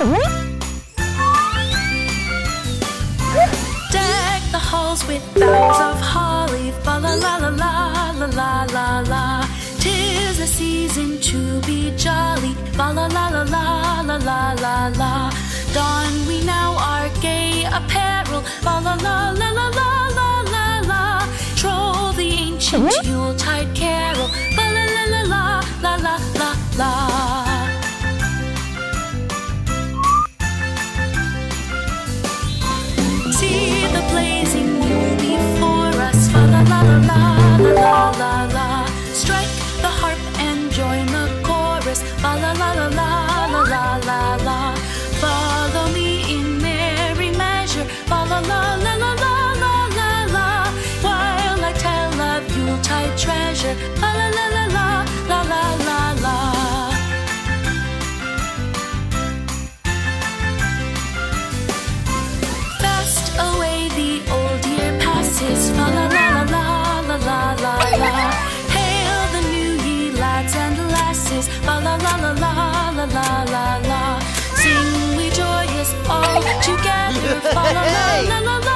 Deck the halls with boughs of holly, fa la la la la la la la la. Tis the season to be jolly, fa la la la la la la la la. Don we now our gay apparel, fa la la la la la la la la. Troll the ancient Yuletide carol, treasure. Fa la la la la la la la la. Sing we joyous all together. Fa la la la la la